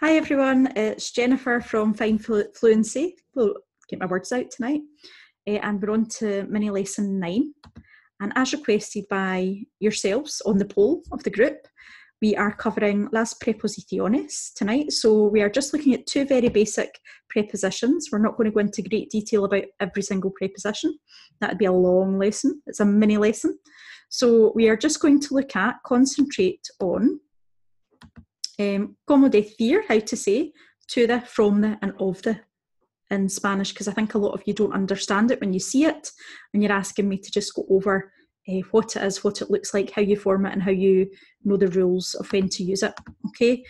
Hi everyone, it's Jennifer from Fine Fluency. Well, get my words out tonight. Uh, and we're on to mini lesson nine. And as requested by yourselves on the poll of the group, we are covering las preposiciones tonight. So we are just looking at two very basic prepositions. We're not going to go into great detail about every single preposition. That would be a long lesson. It's a mini lesson. So we are just going to look at, concentrate on um, como decir, how to say, to the, from the, and of the in Spanish, because I think a lot of you don't understand it when you see it, and you're asking me to just go over uh, what it is, what it looks like, how you form it, and how you know the rules of when to use it. Okay.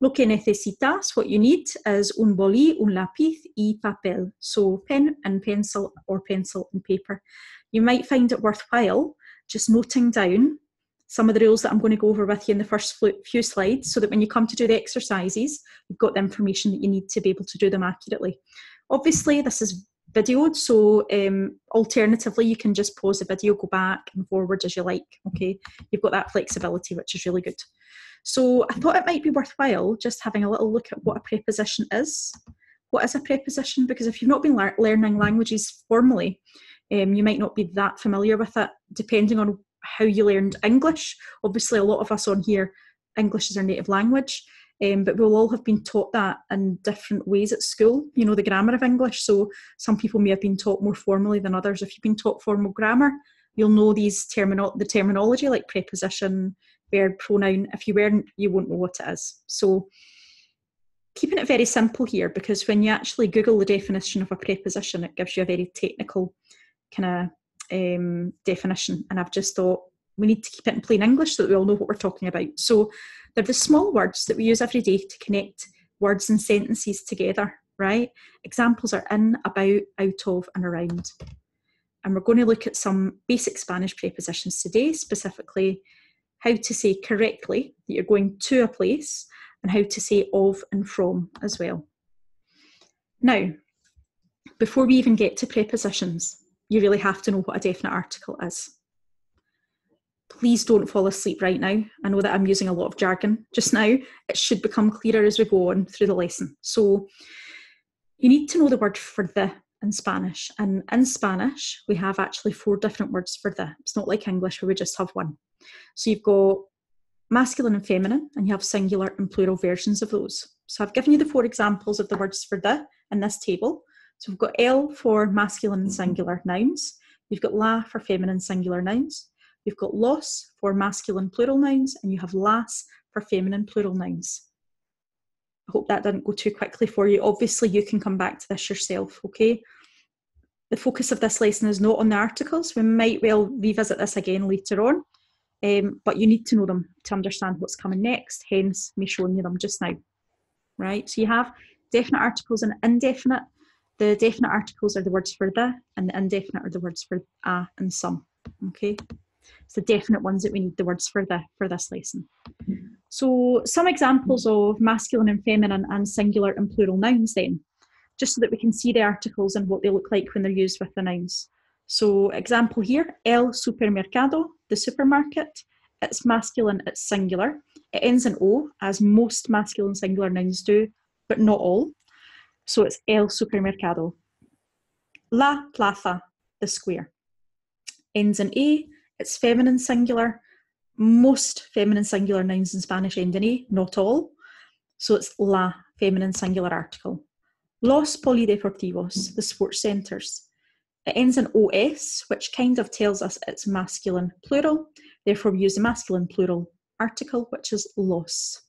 Lo que necesitas, what you need, is un boli, un lápiz y papel. So pen and pencil, or pencil and paper. You might find it worthwhile just noting down some of the rules that I'm going to go over with you in the first few slides so that when you come to do the exercises, you've got the information that you need to be able to do them accurately. Obviously, this is videoed, so um, alternatively, you can just pause the video, go back and forward as you like. Okay, you've got that flexibility, which is really good. So I thought it might be worthwhile just having a little look at what a preposition is. What is a preposition? Because if you've not been learning languages formally, um, you might not be that familiar with it, depending on how you learned English. Obviously, a lot of us on here, English is our native language, um, but we'll all have been taught that in different ways at school, you know, the grammar of English. So some people may have been taught more formally than others. If you've been taught formal grammar, you'll know these termino- the terminology like preposition, verb, pronoun. If you weren't, you won't know what it is. So keeping it very simple here because when you actually Google the definition of a preposition, it gives you a very technical kind of um, definition, and I've just thought we need to keep it in plain English so that we all know what we're talking about. So they're the small words that we use every day to connect words and sentences together, right? Examples are in, about, out of, and around. And we're going to look at some basic Spanish prepositions today, specifically how to say correctly that you're going to a place and how to say of and from as well. Now, before we even get to prepositions, you really have to know what a definite article is. Please don't fall asleep right now. I know that I'm using a lot of jargon just now. It should become clearer as we go on through the lesson. So, you need to know the word for the in Spanish. And in Spanish, we have actually four different words for the. It's not like English where we just have one. So, you've got masculine and feminine, and you have singular and plural versions of those. So, I've given you the four examples of the words for the in this table. So we've got el for masculine and singular nouns. We've got la for feminine singular nouns. We've got los for masculine plural nouns, and you have las for feminine plural nouns. I hope that didn't go too quickly for you. Obviously, you can come back to this yourself, okay? The focus of this lesson is not on the articles. We might well revisit this again later on, um, but you need to know them to understand what's coming next, hence me showing you them just now. Right, so you have definite articles and indefinite the definite articles are the words for the, and the indefinite are the words for a and some. Okay, it's the definite ones that we need the words for the for this lesson. So some examples of masculine and feminine and singular and plural nouns then, just so that we can see the articles and what they look like when they're used with the nouns. So example here, el supermercado, the supermarket. It's masculine, it's singular. It ends in O, as most masculine singular nouns do, but not all. So it's el supermercado. La plaza, the square. Ends in A, it's feminine singular. Most feminine singular nouns in Spanish end in A, not all. So it's la, feminine singular article. Los polideportivos, the sports centres. It ends in OS, which kind of tells us it's masculine plural. Therefore, we use the masculine plural article, which is los.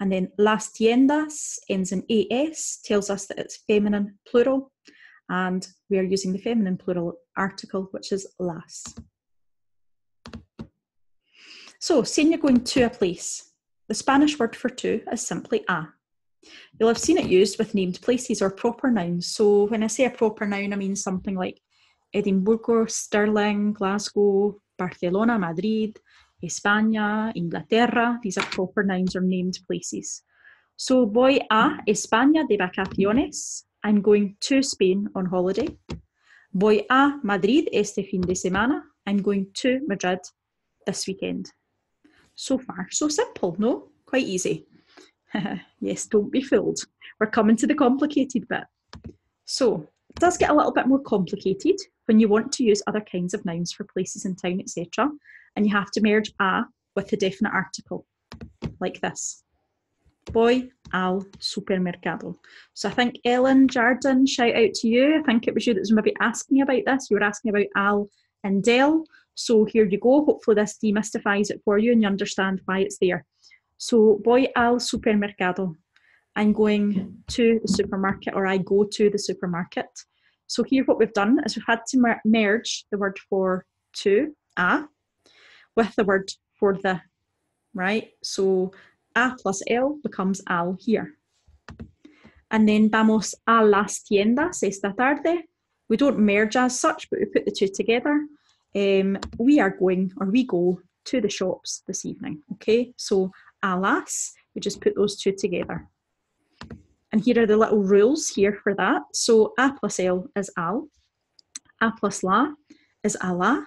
And then las tiendas ends in AS, tells us that it's feminine plural, and we are using the feminine plural article, which is las. So, saying you're going to a place, the Spanish word for to is simply a. You'll have seen it used with named places or proper nouns. So, when I say a proper noun, I mean something like Edinburgh, Stirling, Glasgow, Barcelona, Madrid, España, Inglaterra. These are proper nouns or named places. So voy a España de vacaciones. I'm going to Spain on holiday. Voy a Madrid este fin de semana. I'm going to Madrid this weekend. So far, so simple, no? Quite easy. yes, don't be fooled. We're coming to the complicated bit. So, it does get a little bit more complicated when you want to use other kinds of nouns for places in town, etc. And you have to merge a with the definite article, like this. Voy al supermercado. So I think Ellen Jardin, shout out to you. I think it was you that was maybe asking about this. You were asking about al and del. So here you go. Hopefully this demystifies it for you and you understand why it's there. So voy al supermercado. I'm going to the supermarket or I go to the supermarket. So here what we've done is we've had to mer- merge the word for to, a, with the word for the, right? So a plus el becomes al here. And then vamos a las tiendas esta tarde. We don't merge as such, but we put the two together. Um, we are going or we go to the shops this evening. Okay, so alas, we just put those two together. And here are the little rules here for that. So a plus el is al, a plus la is a la,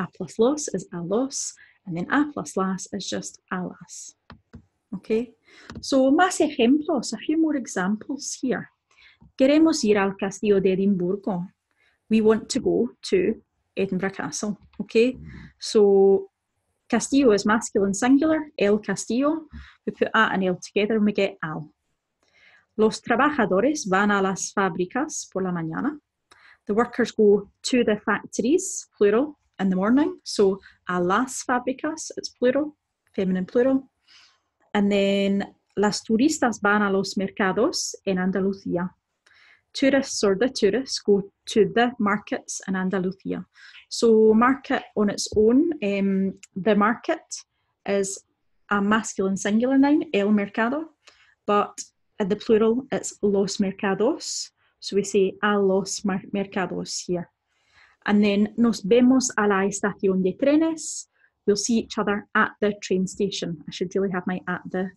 a plus los is a los, and then a plus las is just a las. Okay, so más ejemplos, a few more examples here. Queremos ir al castillo de Edimburgo. We want to go to Edinburgh Castle. Okay, so Castillo is masculine singular, el castillo. We put a and el together and we get al. Los trabajadores van a las fábricas por la mañana. The workers go to the factories, plural, in the morning. So a las fábricas, it's plural, feminine plural. And then las turistas van a los mercados en Andalucía. Tourists or the tourists go to the markets in Andalucía. So, market on its own, um, the market is a masculine singular noun, el mercado, but in the plural, it's los mercados. So, we say a los mercados here. And then nos vemos a la estación de trenes. We'll see each other at the train station. I should really have my at the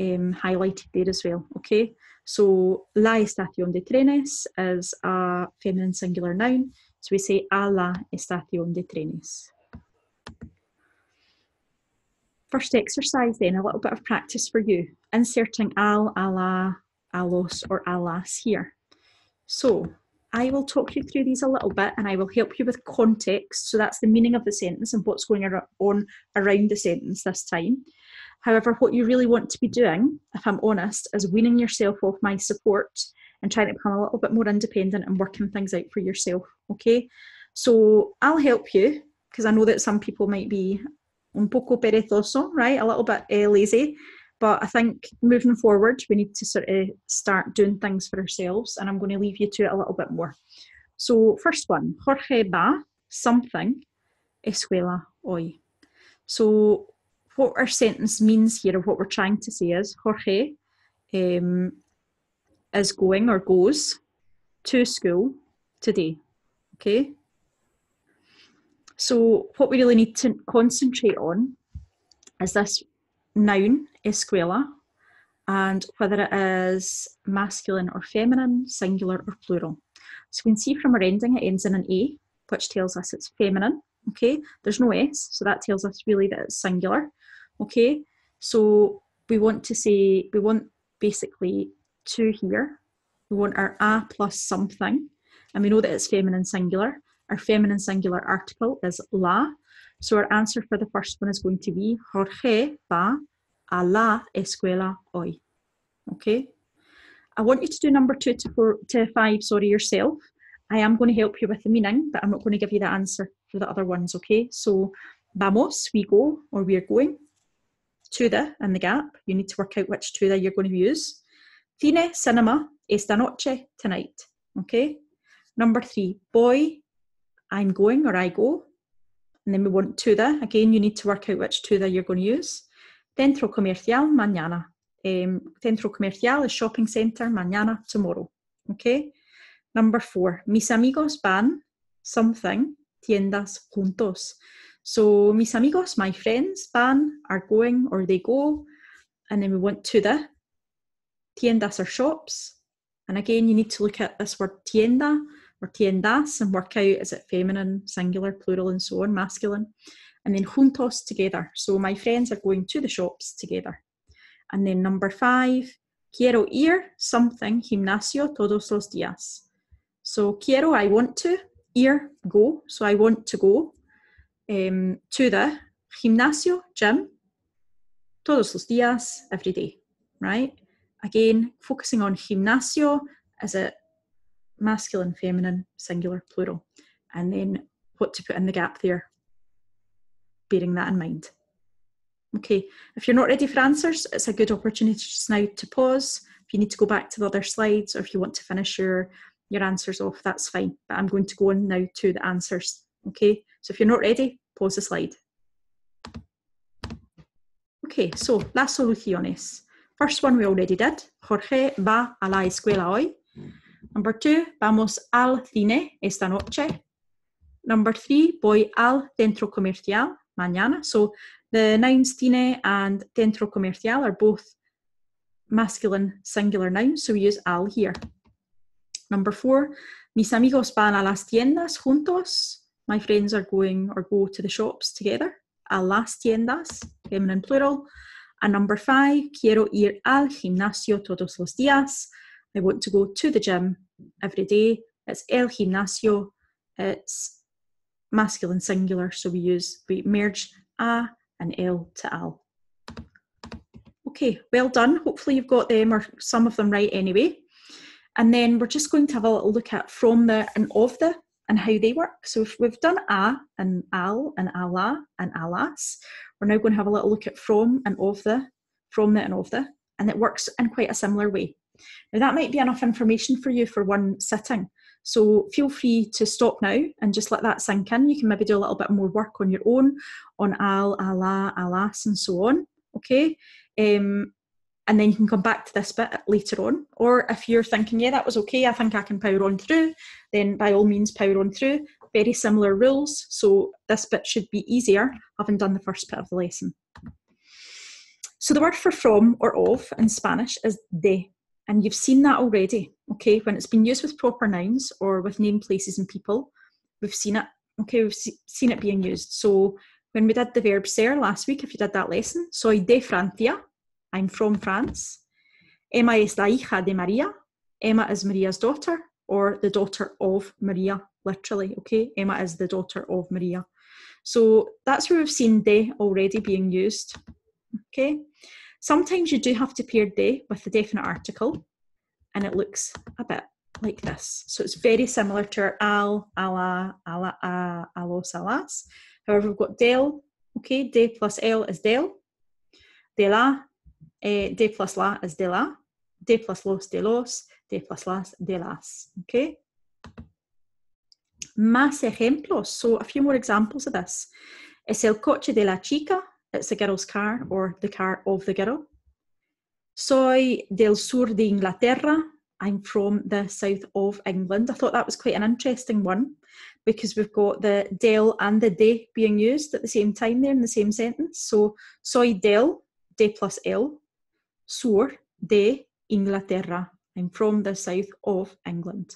um, highlighted there as well. Okay, so la estación de trenes is a feminine singular noun. So we say a la estación de trenes. First exercise then, a little bit of practice for you. Inserting al, a la, a los or a las here. So I will talk you through these a little bit and I will help you with context. So that's the meaning of the sentence and what's going on around the sentence this time. However, what you really want to be doing, if I'm honest, is weaning yourself off my support and trying to become a little bit more independent and working things out for yourself. Okay, so I'll help you because I know that some people might be un poco perezoso, right? A little bit uh, lazy. But I think moving forward, we need to sort of start doing things for ourselves, and I'm going to leave you to it a little bit more. So, first one, Jorge va something escuela hoy. So, what our sentence means here, or what we're trying to say is Jorge um, is going or goes to school today. Okay. So, what we really need to concentrate on is this noun, escuela, and whether it is masculine or feminine, singular or plural. So, we can see from our ending, it ends in an A, which tells us it's feminine. Okay, there's no S, so that tells us really that it's singular. Okay, so we want to say, we want basically to here. We want our a plus something, and we know that it's feminine singular. Our feminine singular article is la. So our answer for the first one is going to be Jorge va a la escuela hoy. Okay. I want you to do number two to four to five, sorry, yourself. I am going to help you with the meaning, but I'm not going to give you the answer for the other ones, okay? So vamos, we go, or we are going. To the and the gap. You need to work out which to the you're going to use. Cine, cinema, esta noche, tonight. Okay. Number three, voy, I'm going or I go. And then we want to the. Again, you need to work out which to the you're going to use. Centro comercial, mañana. Um, centro comercial is shopping center, mañana, tomorrow. Okay. Number four, mis amigos van something, tiendas juntos. So, mis amigos, my friends, van, are going or they go. And then we want to the tiendas are shops. And again, you need to look at this word tienda or tiendas and work out is it feminine, singular, plural, and so on, masculine. And then juntos together. So my friends are going to the shops together. And then number five, quiero ir something gimnasio todos los días. So quiero, I want to, ir, go. So I want to go um, to the gimnasio, gym, todos los días, every day, right? Again, focusing on gimnasio as a masculine, feminine, singular, plural, and then what to put in the gap there, bearing that in mind. Okay, if you're not ready for answers, it's a good opportunity just now to pause. If you need to go back to the other slides or if you want to finish your, your answers off, that's fine. But I'm going to go on now to the answers. Okay, so if you're not ready, pause the slide. Okay, so las soluciones. First one we already did. Jorge va a la escuela hoy. Number two, vamos al cine esta noche. Number three, voy al centro comercial mañana. So the nouns cine and centro comercial are both masculine singular nouns, so we use al here. Number four, mis amigos van a las tiendas juntos. My friends are going or go to the shops together. A las tiendas, feminine plural. And number five, quiero ir al gimnasio todos los días. I want to go to the gym every day. It's el gimnasio. It's masculine singular, so we use we merge a and el to al. Okay, well done. Hopefully you've got them or some of them right anyway. And then we're just going to have a little look at from the and of the and how they work. So if we've done a and al and ala and alas, we're now going to have a little look at from and of the, from the and of the, and it works in quite a similar way. Now, that might be enough information for you for one sitting. So feel free to stop now and just let that sink in. You can maybe do a little bit more work on your own on al, ala, alas, and so on. Okay. Um, and then you can come back to this bit later on. Or if you're thinking, yeah, that was okay, I think I can power on through, then by all means, power on through. Very similar rules, so this bit should be easier having done the first bit of the lesson. So the word for from or of in Spanish is de. And you've seen that already, okay? When it's been used with proper nouns or with name places and people, we've seen it, okay? We've seen it being used. So when we did the verb ser last week, if you did that lesson, soy de Francia, I'm from France. Emma es la hija de María. Emma is Maria's daughter or the daughter of Maria, literally, okay? Emma is the daughter of Maria. So that's where we've seen de already being used, okay? Sometimes you do have to pair de with the definite article, and it looks a bit like this. So it's very similar to our al, ala, ala, a, alos, alas. However, we've got del, okay, de plus el is del, de la, eh, de plus la is de la, de plus los de los, de plus las de las, okay? Más ejemplos, so a few more examples of this. Es el coche de la chica, Eh, it's a girl's car or the car of the girl. Soy del sur de Inglaterra. I'm from the south of England. I thought that was quite an interesting one because we've got the del and the de being used at the same time there in the same sentence. So, soy del, de plus el, sur de Inglaterra. I'm from the south of England.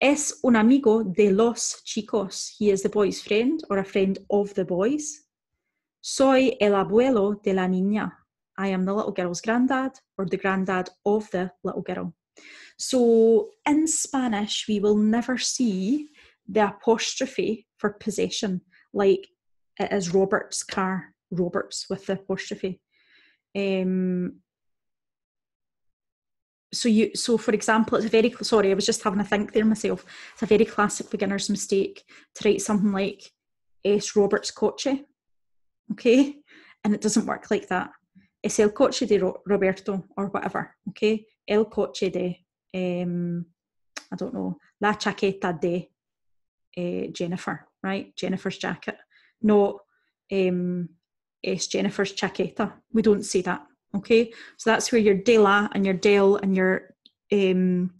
Es un amigo de los chicos. He is the boy's friend or a friend of the boys. Soy el abuelo de la niña. I am the little girl's granddad or the granddad of the little girl. So in Spanish, we will never see the apostrophe for possession like it is Robert's car, Robert's with the apostrophe. Um, so you so for example it's a very sorry i was just having a think there myself it's a very classic beginner's mistake to write something like s robert's coche okay? And it doesn't work like that. Es el coche de Roberto or whatever, okay? El coche de, um, I don't know, la chaqueta de uh, Jennifer, right? Jennifer's jacket. No, um, es Jennifer's chaqueta. We don't say that, okay? So that's where your de la and your del and your um,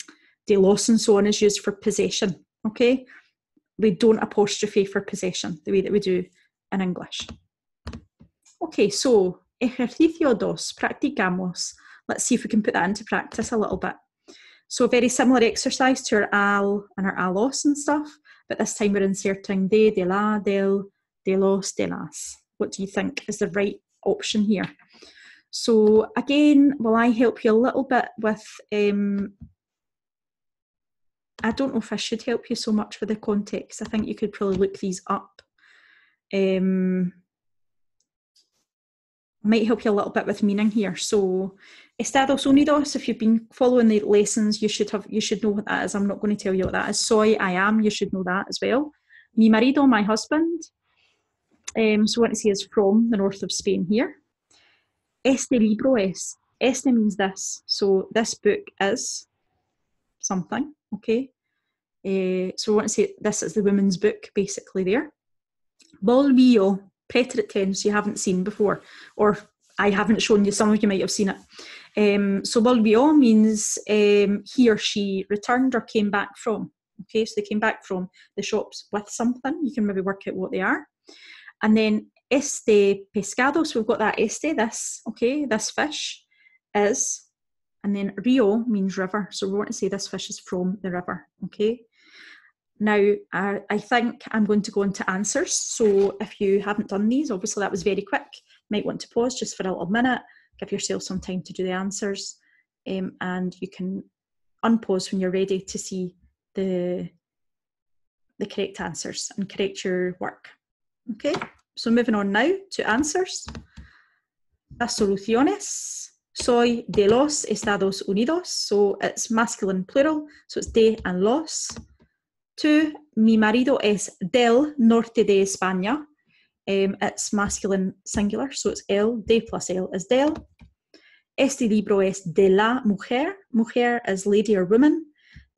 de los and so on is used for possession, okay? We don't apostrophe for possession the way that we do in English. Okay, so ejercicio dos, practicamos. Let's see if we can put that into practice a little bit. So very similar exercise to our al and our alos and stuff, but this time we're inserting de, de la, del, de los, de las. What do you think is the right option here? So again, will I help you a little bit with um, I don't know if I should help you so much with the context. I think you could probably look these up. Um, might help you a little bit with meaning here. So, Estados Unidos, if you've been following the lessons, you should have you should know what that is. I'm not going to tell you what that is. Soy, I am, you should know that as well. Mi marido, my husband. Um, so what to say is from the north of Spain here. Este libro es. Este means this. So this book is something. Okay. Uh, so we want to say this is the women's book basically there. Volvió, preterite tense you haven't seen before, or I haven't shown you, some of you might have seen it. Um, so volvió means um, he or she returned or came back from. Okay, so they came back from the shops with something. You can maybe work out what they are. And then este pescado, so we've got that este, this, okay, this fish is and then Rio means river. So we want to say this fish is from the river. Okay. Now, I, I think I'm going to go into answers. So if you haven't done these, obviously that was very quick. Might want to pause just for a little minute, give yourself some time to do the answers, um, and you can unpause when you're ready to see the the correct answers and correct your work. Okay, so moving on now to answers. Las soluciones. Soy de los Estados Unidos, so it's masculine plural, so it's de and los. Two, mi marido es del norte de España. Um, it's masculine singular, so it's el, de plus el is del. Este libro es de la mujer. Mujer is lady or woman.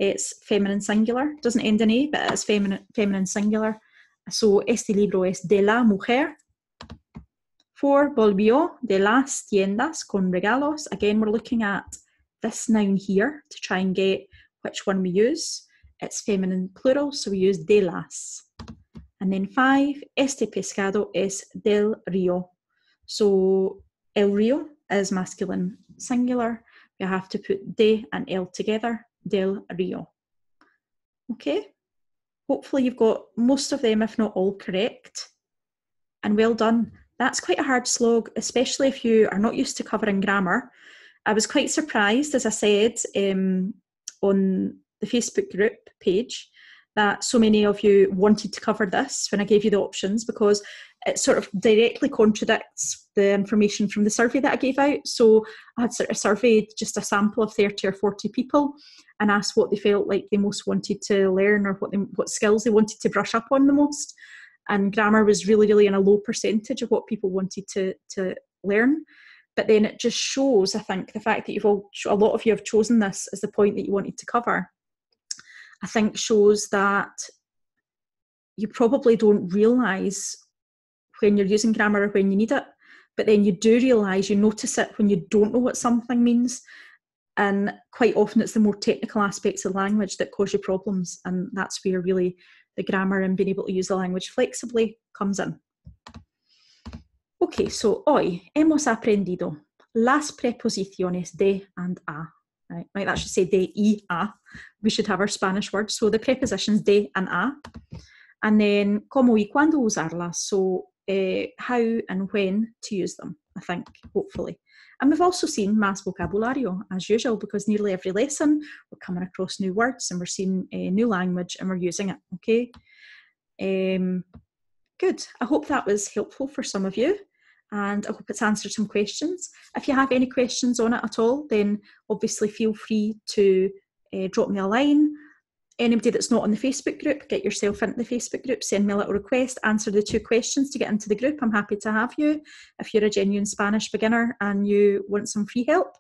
It's feminine singular. Doesn't end in a, but it's feminine, feminine singular. So este libro es de la mujer. Four, volvió de las tiendas con regalos. Again, we're looking at this noun here to try and get which one we use. It's feminine plural, so we use de las. And then five, este pescado es del río. So el río is masculine singular. You have to put de and el together, del río. Okay? Hopefully you've got most of them, if not all, correct. And well done that's quite a hard slog, especially if you are not used to covering grammar. I was quite surprised, as I said, um, on the Facebook group page that so many of you wanted to cover this when I gave you the options because it sort of directly contradicts the information from the survey that I gave out. So I had sort of surveyed just a sample of 30 or 40 people and asked what they felt like they most wanted to learn or what, they, what skills they wanted to brush up on the most. And grammar was really really in a low percentage of what people wanted to to learn. But then it just shows i think the fact that you've all a lot of you have chosen this as the point that you wanted to cover i think shows that you probably don't realize when you're using grammar or when you need it but then you do realize you notice it when you don't know what something means and quite often it's the more technical aspects of language that cause you problems and that's where really the grammar and being able to use the language flexibly comes in. Okay, so hoy hemos aprendido las preposiciones de and a. Right, right, that should say de y a. We should have our Spanish words. So the prepositions de and a. And then como y cuando usarlas. So uh, how and when to use them, I think, hopefully. And we've also seen más vocabulario as usual because nearly every lesson we're coming across new words and we're seeing a new language and we're using it. Okay. Um, good. I hope that was helpful for some of you and I hope it's answered some questions. If you have any questions on it at all, then obviously feel free to uh, drop me a line anybody that's not on the Facebook group, get yourself into the Facebook group, send me a little request, answer the two questions to get into the group. I'm happy to have you if you're a genuine Spanish beginner and you want some free help.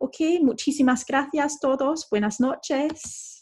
Ok, muchísimas gracias todos. Buenas noches.